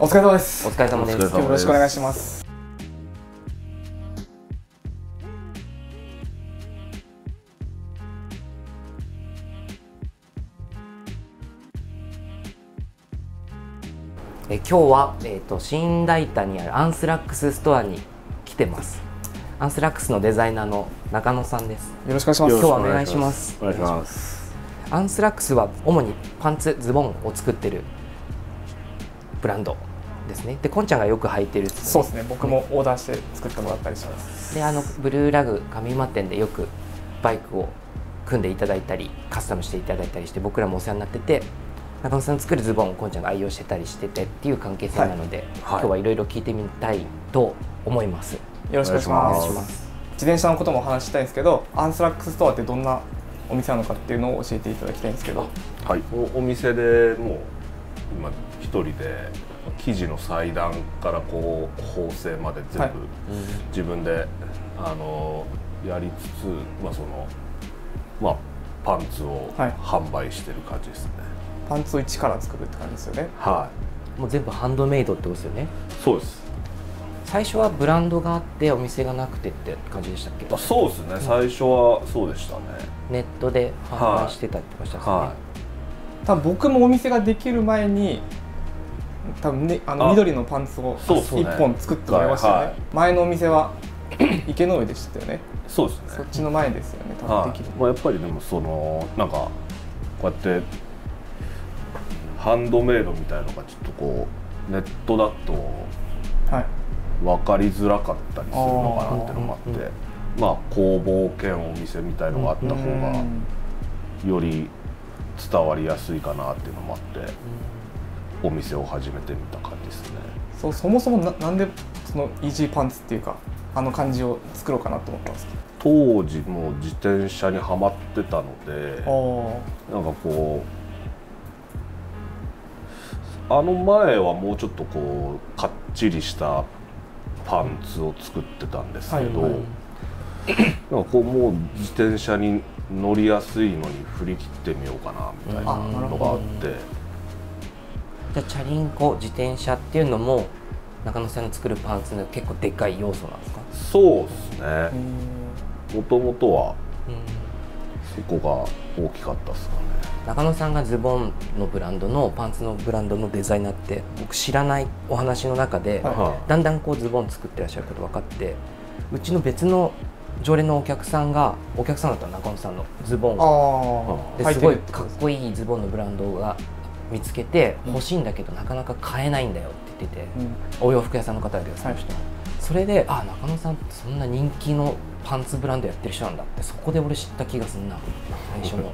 お疲れ様です。お疲れ様です。今日もよろしくお願いします。え今日は、えー、と新代田にあるアンスラックスストアに来てます。アンスラックスのデザイナーの中野さんです。よろしくお願いします。今日はお願いします。お願いします。アンスラックスは主にパンツズボンを作ってるブランドですね。でこんちゃんがよく履いてるそうですね。僕もオーダーして作ってもらったりします。であのブルーラグ上馬店でよくバイクを組んでいただいたりカスタムしていただいたりして僕らもお世話になってて中野さんの作るズボンをこんちゃんが愛用してたりしててっていう関係性なので、今日はいろいろ聞いてみたいと思います。よろしくお願いします。自転車のこともお話ししたいんですけどアンスラックスストアってどんなお店なのかっていうのを教えていただきたいんですけど。はい。おお店でもう今一人で生地の裁断からこう縫製まで全はい。部自分で、あのやりつつまあそのまあパンツをはい。販売してる感じですね。パンツを一から作るって感じですよね。はもう全部ハンドメイドってことですよね。いそうです。最初はブランドがあってお店がなくてって感じでしたっけ？あそうですね。最初はそうでしたね。ネットで販売してたってましたですね、は多分僕もお店ができる前に多分ねあのあ。緑のパンツを一本作ってもらいましたよね、はい前のお店は 池の上でしたよね。いそうですね。そっちの前ですよね多分はい。できる、まあ、やっぱりでもそのなんかこうやってハンドメイドみたいのがちょっとこうネットだとはい。分かりづらかったりするのかなっていうのもあって。あーまあ工房兼お店みたいのがあった方がうん。より伝わりやすいかなっていうのもあってお店を始めてみた感じですね。そうそもそもななんでそのイージーパンツっていうかあの感じを作ろうかなと思ったんですか？当時もう自転車にはまってたのであなんかこうあの前はもうちょっとこうかっちりしたパンツを作ってたんですけど、はいはい。なんかこうもう自転車に乗りやすいのに振り切ってみようかなみたいなのがあってじゃあチャリンコ自転車っていうのも中野さんの作るパンツの結構でかい要素なんですか、そうですあ、ね。もともとはうん。そこが大きかったですかね。中野さんがズボンのブランドのパンツのブランドのデザイナーって僕知らないお話の中で、はい。はだんだんこうズボン作ってらっしゃること分かってうちの別の常連のお客さんがお客さんだったら中野さんのズボンを。ああですごいかっこいいズボンのブランドが見つけて欲しいんだけどなかなか買えないんだよって言ってて、うん。お洋服屋さんの方だけどその人も、それであ中野さんってそんな人気のパンツブランドやってる人なんだってそこで俺知った気がすんな。最初の。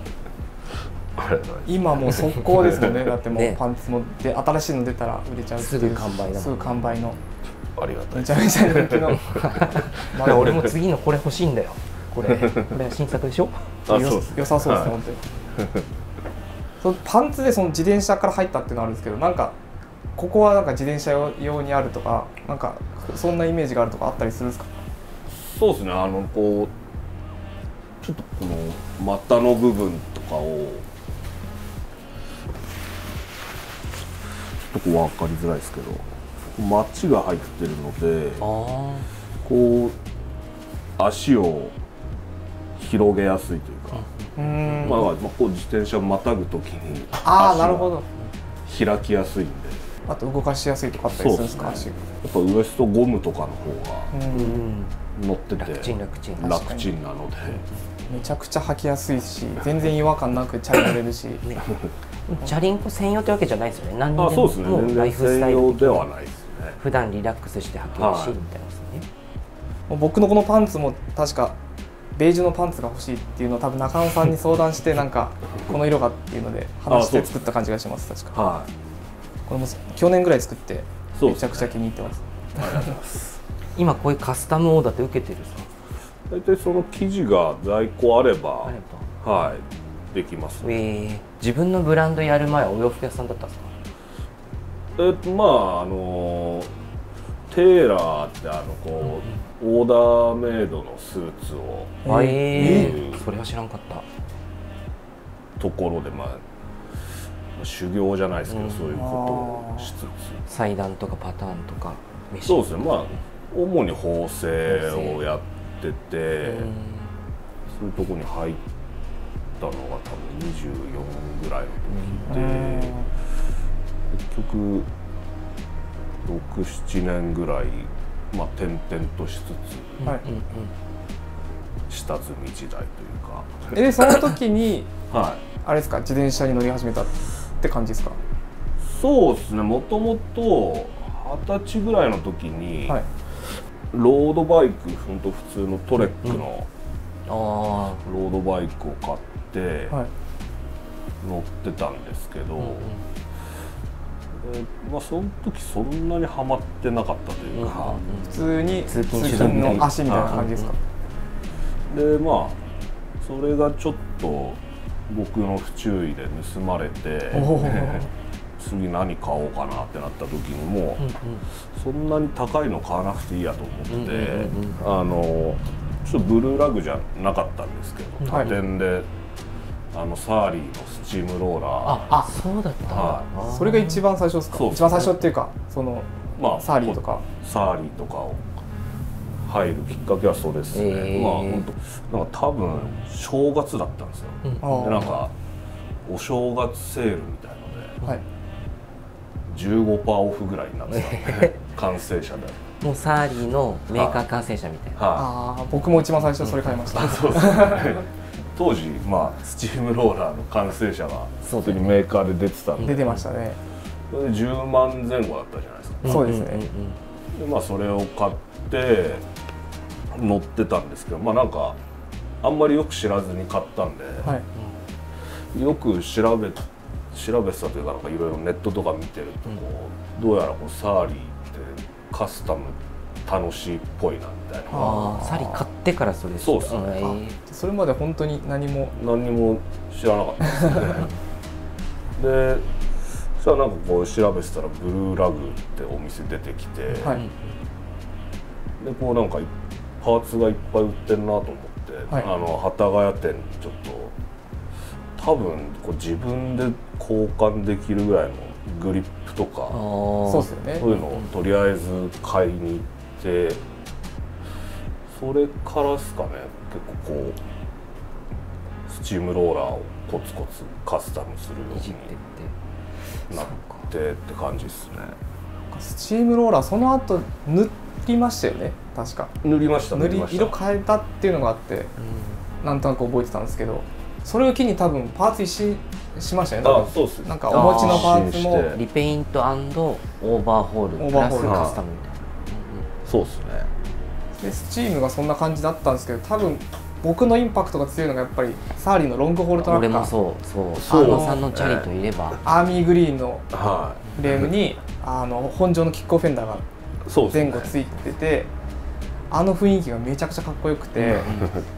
今もう速攻ですもんね。だってもうね。パンツもで新しいの出たら売れちゃうすぐ完売だすぐ完売の。ありがたい。めちゃめちゃ人気の。まあ俺も次のこれ欲しいんだよ。これ。これ新作でしょ？よあそうです良さそうですね、はい。本当にそのパンツでその自転車から入ったっていうのはあるんですけどなんかここはなんか自転車用にあるとかなんかそんなイメージがあるとかあったりするんですか？そうですね。あのこうちょっとこの股の部分とかをちょっとこう分かりづらいですけどマッチが入ってるのであこう足を広げやすいというか、うーんまあ、まあこう自転車をまたぐ時にああ足がなるほど。開きやすいんで。あと動かしやすいとかあったりするんですか？そう足。やっぱウエストゴムとかの方がうーうん。ん乗ってて楽ちん楽ちん楽楽ちんなので。めちゃくちゃ履きやすいし全然違和感なくチャリ乗れるし。ね。チャリンコ専用ってわけじゃないですよね。何にでも。あそうですね。も全然ライフスタ専イルではないですね。普段リラックスして履けるし、はいみたいなですね。僕のこのパンツも確かベージュのパンツが欲しいっていうのを多分中野さんに相談してなんか この色がっていうので話して作った感じがします確か。はい。これも去年ぐらい作ってめちゃくちゃ気に入ってます。ありがとうござい。ます今こういうカスタムオーダーって受けてるんですか？大体その生地が在庫あればあれば。はいできますえー、自分のブランドやる前はお洋服屋さんだったんですか？えっとまああのテーラーってあのこう、オーダーメイドのスーツを。あええー。それは知らんかった。ところでまあ修行じゃないですけど、うん。そういうことをしつつ。裁断とかパターンとか飯。そうですね。まあ主に縫製をやってて、うん。そういうとこに入ったのが多分24ぐらいの時うん。で、結局67年ぐらい、まあ、転々としつつはい。下積み時代というか。えでその時に はい。あれですか？自転車に乗り始めたって感じですか？そうですね。もともと二十歳ぐらいの時に、はい。ロードバイク本当普通のトレックのあロードバイクを買ってはい。乗ってたんですけど、あ、うんうんえーまあ、その時そんなにはまってなかったというか、普通に通勤の足みたいな感じですか？でまあそれがちょっと僕の不注意で盗まれて次何買おうかなってなった時にもう、うんうんそんなに高いの買わなくていいやと思って、うんうんあのちょっとブルーラグじゃなかったんですけどはい。他店で、あのサーリーのスチームローラー。ああそうだった。はあーそれが一番最初ですか？そう一番最初っていうかそのまあサーリーとか。サーリーとかを入るきっかけはそうですね、えー。まあ本当なんか多分正月だったんですよ、うん。なんかお正月セールみたいのではい。15%オフぐらいになってたんで 完成車で。もうサーリーのメーカー完成車みたいな。はああ僕も一番最初それ買いました。いそうですね当時まあスチームローラーの完成車がそうだよね普通にメーカーで出てたんで。出てましたね。それで10万前後だったじゃないですか。そうですね。んんうん。でまあそれを買って乗ってたんですけどまあなんかあんまりよく知らずに買ったんで、はい。よく調べ調べてたというかなんかいろいろネットとか見てるとこう、どうやらこうサーリーってカスタム楽しいっぽいなみたいな。ああサリ買ってからそれそうっすね。んえー。それまで本当に何も。何にも知らなかったですね。でそしたらなんかこう調べてたらブルーラグってお店出てきて、はい。でこうなんかいパーツがいっぱい売ってるなと思って、はい。あの幡ヶ谷店にちょっと多分こう自分で交換できるぐらいのグリップとかあー。そうですよね。そういうのをとりあえず買いに行ってそれからですかね。結構こうスチームローラーをコツコツカスタムするよいじってうって。になってって感じですね。スチームローラーその後塗りましたよね。確か。塗りました塗り色変えたっていうのがあってなんとなく覚えてたんですけどそれを機に多分パーツ一新しましたよね。多分あそうっす。ねなんかお持ちのパーツもリペイントオーバーホールオープラスバーホールカスタムみたいそうっすね。でスチームがそんな感じだったんですけど多分僕のインパクトが強いのがやっぱりサーリーのロングホールトラッカー。そうそう。そう。あのさんのチャリといえば。アーミーグリーンのはフレームにあの本上のキックオフェンダーが前後ついててあの雰囲気がめちゃくちゃかっこよくて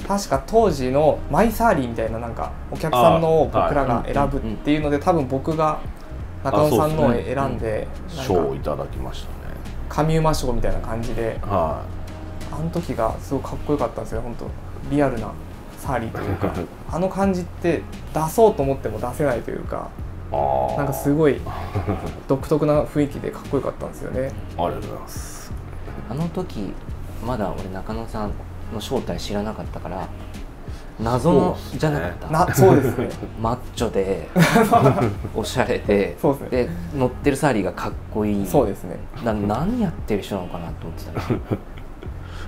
確か当時のマイサーリーみたいななんかお客さんのを僕らが選ぶっていうので多分僕が中野さんのを選んで賞をいただきましたね神馬賞みたいな感じではあの時がすごいかっこよかったんですよ本当。リアルなサーリーというか。あの感じって出そうと思っても出せないというか。なんかすごい 独特な雰囲気でかっこよかったんですよね。ありがとうございます。あの時まだ俺中野さんの正体知らなかったから謎のそうっすねじゃなかった。なそうですね。マッチョで おしゃれでそうですね。で乗ってるサーリーがかっこいい。そうですね。な何やってる人なのかなと思ってたら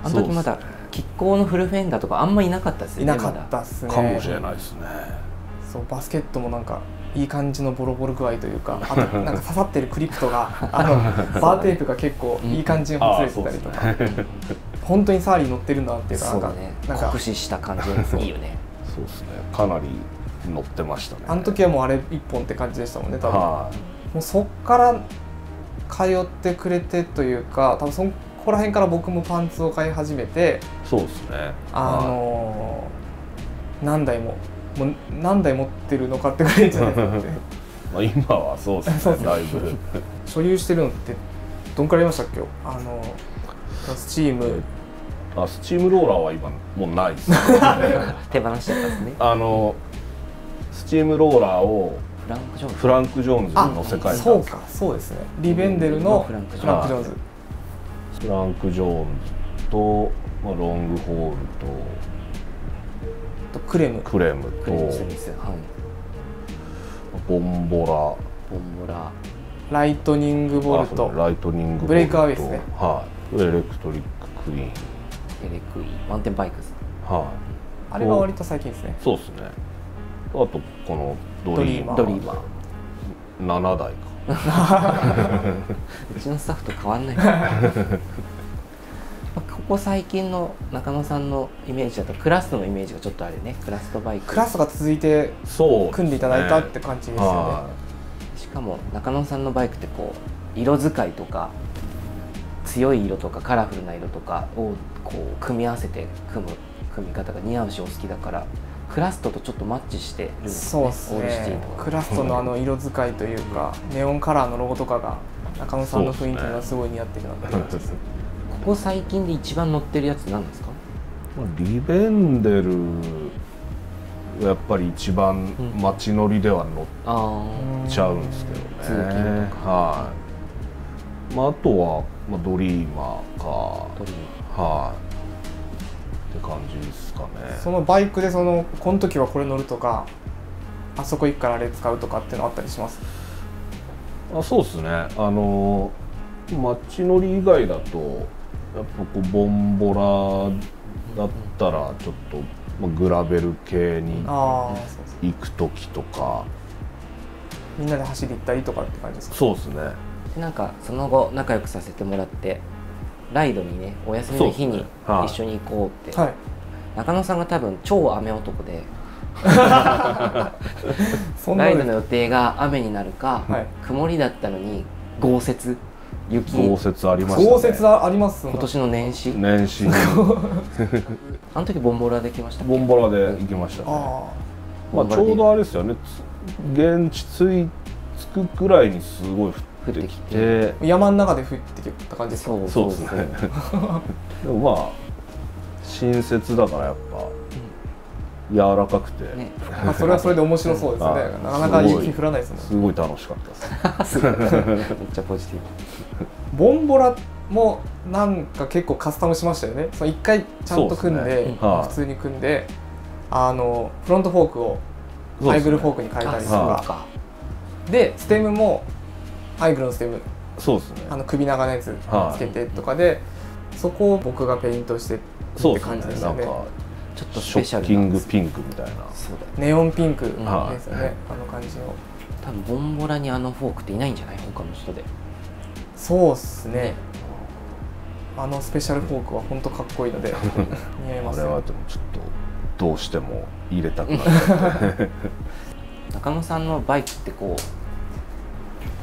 あの時まだ亀甲のフルフェンダーとかあんまいなかったですよねいなかったまっすね。かもしれないですね。そうバスケットもなんかいい感じのボロボロ具合というかあとなんか刺さってるクリプトがあの バーテープが結構いい感じにほつれてたりとか、本当にサーリー乗ってるんだなっていうかね。なんか酷使した感じ。いいよね。そうですね。かなり乗ってましたね。あの時はもうあれ一本って感じでしたもんね多分、はもうそっから通ってくれてというか多分そこら辺から僕もパンツを買い始めていそうですね。あのー何台ももう何台持ってるのかってくらいじゃないですか。っ てまあ、今はそうですそうですね。ねだいぶ。所有してるのってどんくらいありましたっけ？あのスチームあスチームローラーは今もうないですね。手放しちゃったんですね。あのスチームローラーをフランク・ジョーンズ。の世界観そうか。そうですね。リベンデルのフランクジョーンズ。フランク・ジョーンズ。と、まあ、ロングホールとクレム。とクレムとクレム・スミス、はい、ボンボラ。ボンボラ。ライトニングボルト。うライトニングボルト。ブレイクアウェイですね。はい。エレクトリック・クイーンエレクイマウンテンバイクスはあれが割と最近ですね。いそうですね。あとこのドリーマー。ドリーマー。7台か。うちのスタッフと変わんない。まあここ最近の中野さんのイメージだとクラストのイメージがちょっとあるよね。クラストバイク。クラスが続いてそう組んでいただいたって感じですよね。はしかも中野さんのバイクってこう色使いとか強い色とかカラフルな色とかをこう組み合わせて組む組み方が似合うしお好きだからクラストとちょっとマッチしてるんですねそうですオールシティねとか。クラストのあの色使いというかネオンカラーのロゴとかが中野さんの雰囲気がすごい似合ってるなって感じです。ここ最近で一番乗ってるやつ何ですか？まあリベンデルやっぱり一番街乗りでは乗っあちゃうんですけどね、通勤とかはい、まあ、あとは、まあ、ドリーマーか。あドリーはい。って感じですかね。そのバイクでそのこの時はこれ乗るとかあそこ行くからあれ使うとかっていうのあったりします？あそうですね。あの街乗り以外だとやっぱこうボンボラだったらちょっと、まあ、グラベル系にああそうそう。行く時とか。みんなで走り行ったりとかって感じですか？そうですね。でなんかその後仲良くさせてもらってライドにねお休みの日に一緒に行こうって、はい。中野さんが多分超雨男で。そんなライドの予定が雨になるか、はい。曇りだったのに豪雪。雪。豪雪ありましたね。豪雪あります今年の年始。年始。に あの時ボンボラできましたボンボラで行きましたね。あまあ、ちょうどあれですよね。つ現地着い着くくらいにすごい降ってきてあ山の中で降ってきた感じですか？そうそうですね。でもまあ新雪だからやっぱ柔らかくて、ね。まあそれはそれで面白そうですね。はい。なかなか雪降らないですもんすごい楽しかったです。めっちゃポジティボンボラもなんか結構カスタムしましたよね。その一回ちゃんと組んでね。はい。普通に組んであのフロントフォークをそうですね。アイグルフォークに変えブたりとか。でステムもアイグルのステム。そうですね。あの首長のやつはい。つけてとかでそこを僕がペイントしてってそうですね。感じでしたね。なんかちょっとスシペシャルョッキングなピンクみたいな。そうだよネオンピンクですよね、はい。あの感じの。多分ボンボラにあのフォークっていないんじゃない？他の人で。そうっすね。あのスペシャルフォークは本当かっこいいので。似合いますよ。あれはでもちょっとどうしても入れたくなっちゃって中野さんのバイクってこう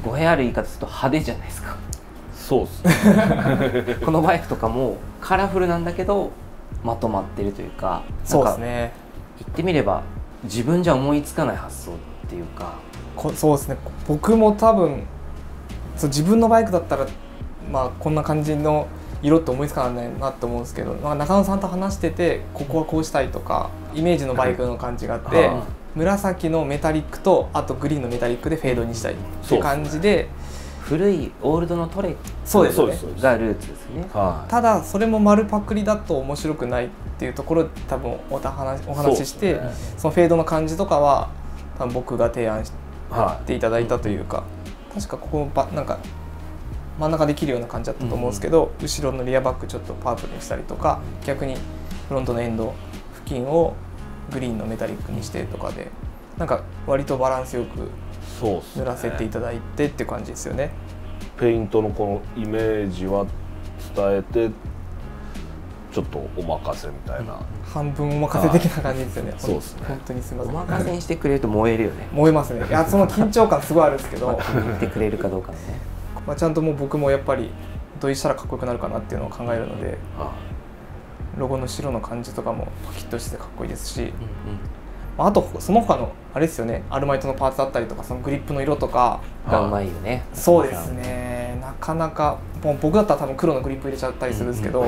語弊ある言い方すると派手じゃないですか。そうっす。ね このバイクとかもカラフルなんだけどまとまってるというかそうですね。言ってみれば自分じゃ思いつかない発想っていうか。こそうですね。僕も多分そう自分のバイクだったらまあこんな感じの色って思いつかないなと思うんですけど、まあ、中野さんと話しててここはこうしたいとかイメージのバイクの感じがあって、はい紫のメタリックとあとグリーンのメタリックでフェードにしたいっていう感じで。古いオールドのトレそうですよね。そうですそうです。がルーツですね。はい。ただそれも丸パクリだと面白くないっていうところで多分おた話お話ししてね。そのフェードの感じとかは多分僕が提案しはていただいたというか確かここばなんか真ん中できるような感じだったと思うんですけど、後ろのリアバックちょっとパープルにしたりとか逆にフロントのエンド付近をグリーンのメタリックにしてとかでなんか割とバランスよく塗らせていただいてって感じですよね。ペイントのこのイメージは伝えてちょっとお任せみたいな、半分お任せ的な感じですよね。いそうっすね本当にすみおません。任せにしてくれると燃えるよね燃えますね。いやその緊張感すごいあるんですけど、気に入ってくれるかどうかのねまあちゃんともう僕もやっぱりどうしたらかっこよくなるかなっていうのを考えるので、はロゴの白の感じとかもパキッとしてこいいですし、うんまああとその他のあれですよね、アルマイトのパーツだったりとかそのグリップの色とか、うんがうまいよね。そうですね。なか。なかもう僕だったら多分黒のグリップ入れちゃったりするんですけど、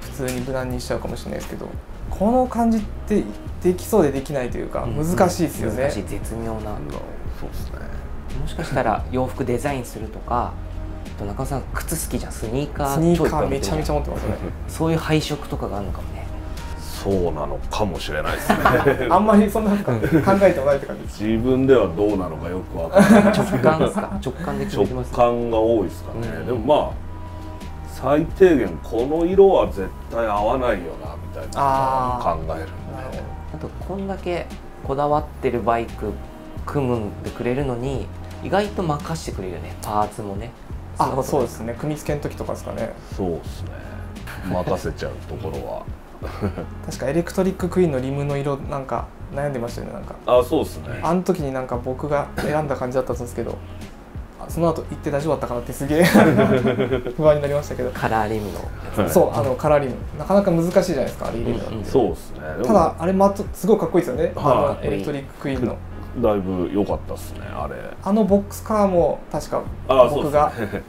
普通に無難にしちゃうかもしれないですけど、この感じってできそうでできないというかうん難しいですよね。難しい絶妙な。そうですね。もしかしたら洋服デザインするとかあと中尾さん靴好きじゃん。スニーカースニーカーめちゃめちゃ持ってますねそういう配色とかがあるのかもねそうなのかもしれないですね。あんまりそんな考えてもないって感じ自分ではどうなのかよくわからない。直感ですか？直感で決めて直ます感が多いですかね、うん。でもまあ最低限この色は絶対合わないよなみたいな考えるんであとこんだけこだわってるバイク組むんでくれるのに意外と任してくれるよね。パーツもね。あそうですね。組み付けの時とかですかね。そうですね。任せちゃうところは 確かエレクトリッククイーンのリムの色なんか悩んでましたよねなんか。あそうですね。あの時になんか僕が選んだ感じだったんですけどあその後行って大丈夫だったかなってすげえ 不安になりましたけど。カラーリムのやつ。そうあのカラーリム。なかなか難しいじゃないですかあれ入れるの。そうですね。ただあれマットすごいかっこいいですよね、はい。あのエレクトリッククイーンの。だいぶ良かったですねあれ。あのボックスカーも確か僕がですね。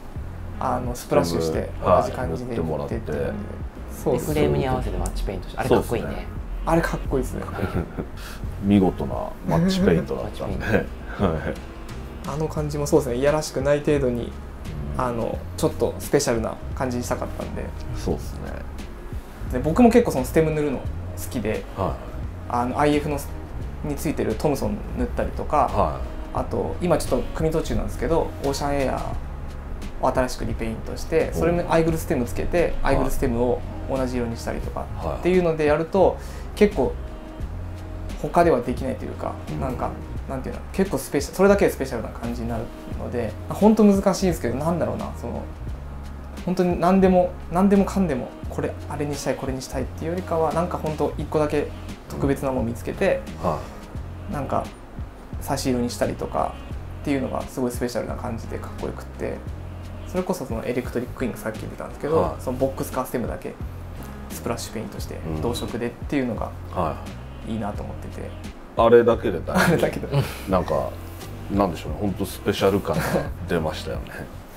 あのスプラッシュして はい。同じ感じで塗ってもらって。ってるんでそうでフレームに合わせてマッチペイントしてあれかっこいいね。ね。あれかっこいいですね。見事なマッチペイントだったんで。い。あの感じもそうですね。いやらしくない程度にあのちょっとスペシャルな感じにしたかったんで。そうですね。で僕も結構そのステム塗るの好きではあの IF のについてるトムソン塗ったりとか、い。はあと今ちょっと組み途中なんですけどオーシャンエアを新しくリペイントしてそれもアイグルステムつけてアイグルステムを同じ色にしたりとかはい。っていうのでやると結構他ではできないというか、うん。なんかなんていうの結構スペシャルそれだけでスペシャルな感じになるので本当難しいんですけどなんだろうなその本当に何でも何でもかんでもこれあれにしたいこれにしたいっていうよりかはなんか本当一個だけ特別なものを見つけて、なんか差し色にしたりとかっていうのがすごいスペシャルな感じでかっこよくってそれこそそのエレクトリッククイーンがさっき出たんですけど、はい。そのボックスカーステムだけスプラッシュペイントしてうん。同色でっていうのがいはい。いいなと思ってて、あれだけでだあれだけど なんかなんでしょうね。本当スペシャル感が 出ましたよね。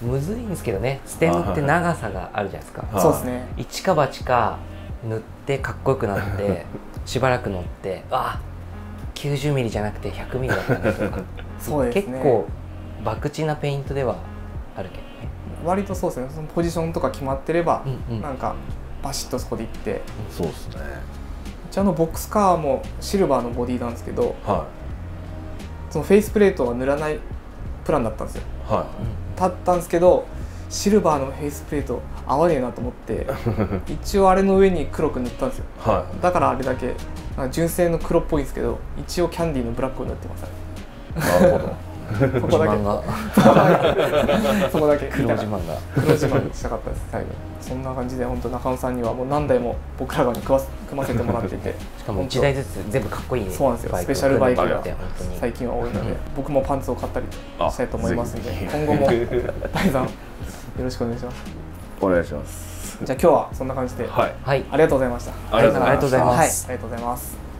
むずいんですけどね。ステムって長さがあるじゃないですか。はい。そうですね。一か八か塗ってかっこよくなって しばらく乗ってあ90ミリじゃなくて100ミリだったねとか。そうですね。結構博打なペイントではあるけどね。割とそうですね。そのポジションとか決まってれば、うんうん。なんかバシッとそこでいって。そうですね。うちあのボックスカーもシルバーのボディなんですけどはそのフェイスプレートは塗らないプランだったんですよ。い。はだったんですけどシルバーのフェイスプレート合わねえなと思って 一応あれの上に黒く塗ったんですよ。い。はだからあれだけ純正の黒っぽいんですけど一応キャンディーのブラックを塗ってます。いなるほどそ自こだけ。そこだけ。黒自慢が。黒自慢したかったです。最後そんな感じで本当中野さんにはもう何台も僕らが組ませ組ませてもらってて。しかも1台ずつ全部かっこいいね。そうなんですよ。スペシャルバイクが最近は多いので僕もパンツを買ったりしたいと思いますんで今後も。大さんよろしくお願いします。お願いします。じゃあ今日はそんな感じで、はい。はい。ありがとうございました。ありがとうございましたありがとうございます。はい、ありがとうございます